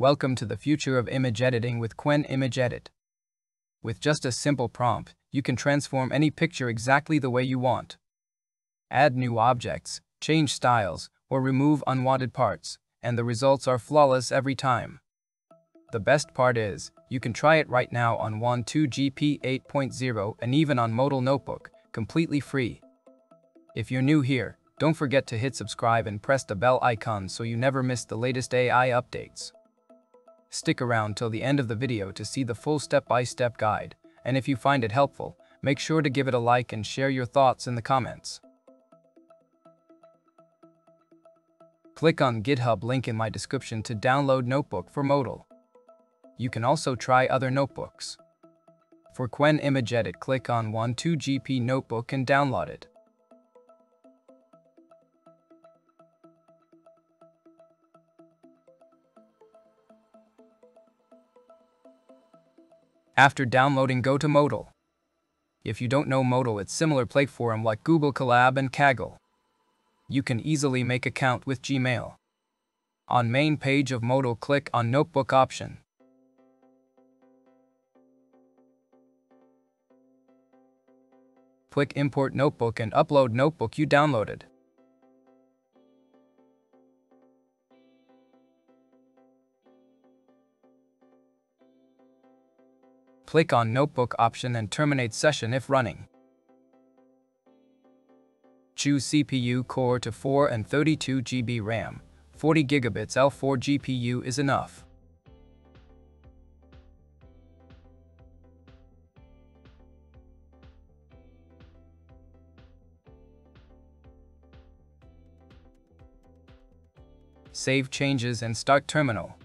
Welcome to the future of image editing with Qwen Image Edit. With just a simple prompt, you can transform any picture exactly the way you want. Add new objects, change styles, or remove unwanted parts, and the results are flawless every time. The best part is, you can try it right now on Wan2 GP 8.0 and even on Modal Notebook, completely free. If you're new here, don't forget to hit subscribe and press the bell icon so you never miss the latest AI updates. Stick around till the end of the video to see the full step-by-step -step guide, and if you find it helpful, make sure to give it a like and share your thoughts in the comments. Click on GitHub link in my description to download Notebook for Modal. You can also try other notebooks. For Qwen Image Edit, click on Wan2 GP Notebook and download it. After downloading, go to Modal. If you don't know Modal, it's similar platform like Google Colab and Kaggle. You can easily make account with Gmail. On main page of Modal, click on Notebook option. Click Import Notebook and upload notebook you downloaded. Click on Notebook option and terminate session if running. Choose CPU core to 4 and 32 GB RAM. 40 gigabits L4 GPU is enough. Save changes and start terminal.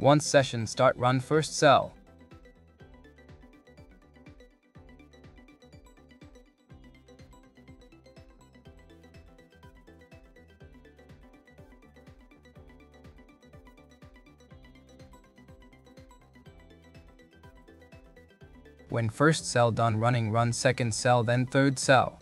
Once session start run first cell. When first cell done running run second cell then third cell.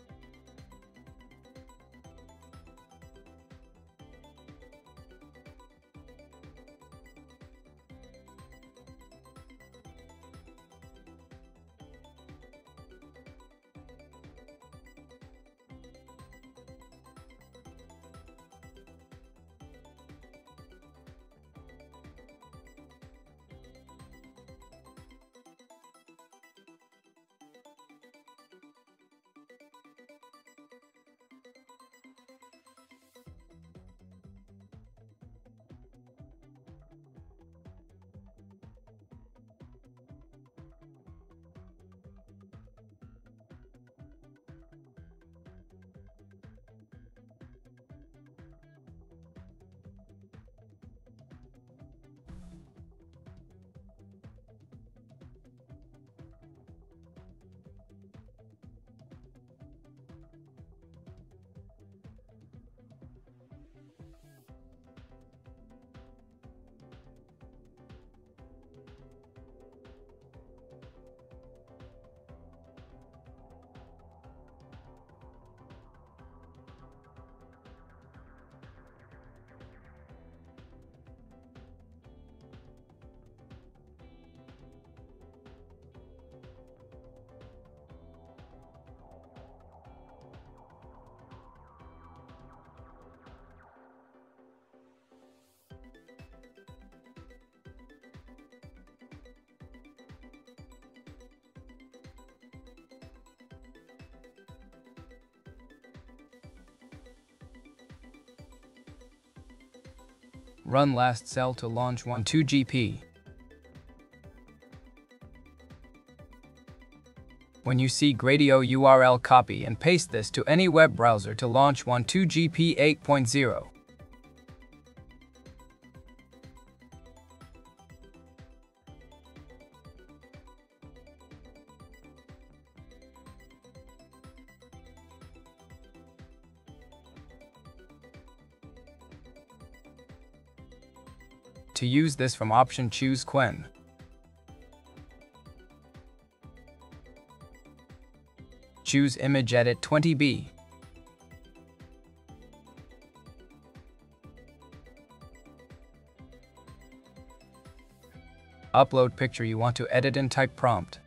Run last cell to launch Wan2GP. When you see Gradio URL copy and paste this to any web browser to launch Wan2GP 8.0. To use this from option choose Qwen. Choose Image Edit 20B. Upload picture you want to edit and type prompt.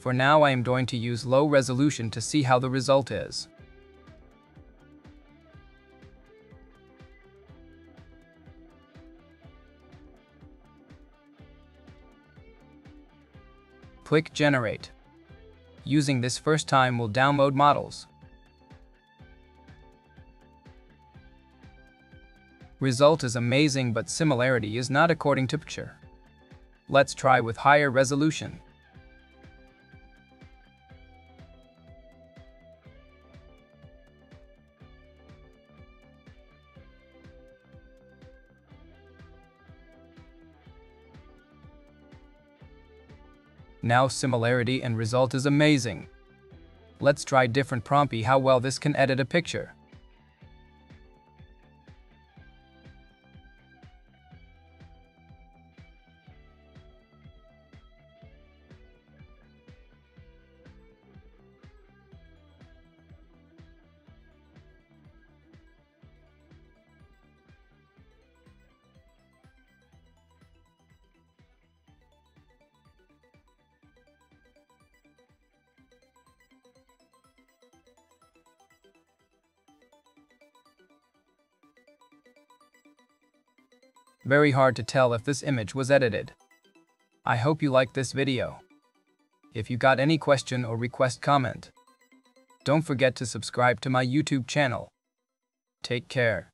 For now I am going to use low resolution to see how the result is. Click Generate. Using this first time will download models. Result is amazing but similarity is not according to picture. Let's try with higher resolution. Now similarity and result is amazing. Let's try different prompty how well this can edit a picture. Very hard to tell if this image was edited. I hope you liked this video. If you got any question or request comment, don't forget to subscribe to my YouTube channel. Take care.